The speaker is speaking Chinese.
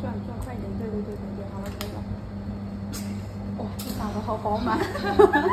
转转快一点对对对对对好了可以了哇这打的好饱满。哈哈哈